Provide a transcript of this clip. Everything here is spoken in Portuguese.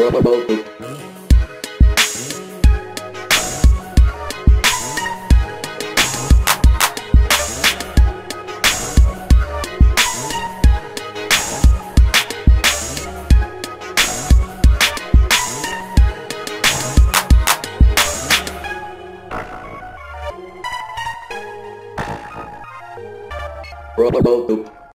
Robo